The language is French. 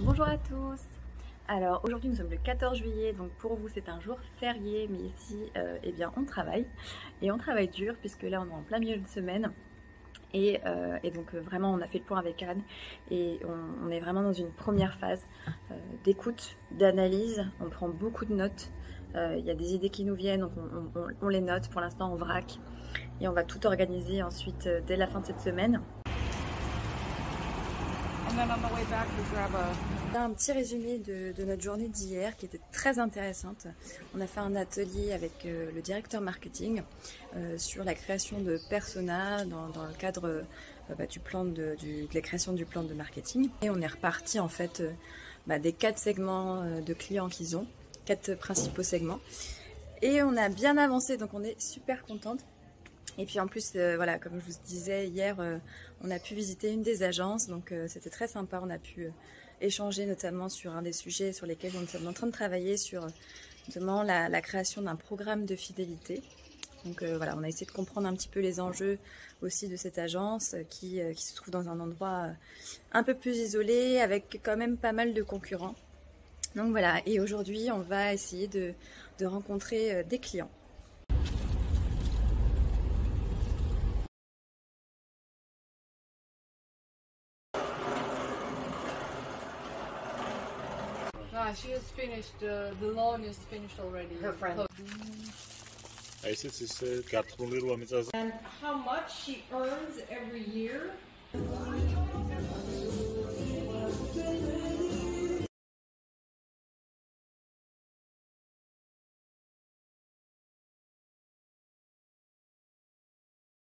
Bonjour à tous Alors aujourd'hui nous sommes le 14 juillet, donc pour vous c'est un jour férié, mais ici euh, eh bien on travaille. Et on travaille dur puisque là on est en plein milieu de semaine. Et, euh, donc euh, vraiment on a fait le point avec Anne et on, est vraiment dans une première phase d'écoute, d'analyse, on prend beaucoup de notes. Il y a des idées qui nous viennent, donc on, les note pour l'instant en vrac et on va tout organiser ensuite dès la fin de cette semaine. Un petit résumé de, notre journée d'hier qui était très intéressante. On a fait un atelier avec euh, le directeur marketing euh, sur la création de persona dans, le cadre euh, bah, du plan de, la création du plan de marketing. Et on est reparti en fait bah, des quatre segments de clients qu'ils ont, quatre principaux segments. Et on a bien avancé, donc on est super contente. Et puis en plus, euh, voilà, comme je vous disais hier, euh, on a pu visiter une des agences, donc euh, c'était très sympa. On a pu échanger notamment sur un des sujets sur lesquels nous sommes en train de travailler, sur notamment la, création d'un programme de fidélité. Donc voilà, on a essayé de comprendre un petit peu les enjeux aussi de cette agence qui, se trouve dans un endroit un peu plus isolé, avec quand même pas mal de concurrents. Donc voilà, et aujourd'hui, on va essayer de rencontrer des clients. She has finished. Uh, the lawn is finished already. Her friend. And how much she earns every year?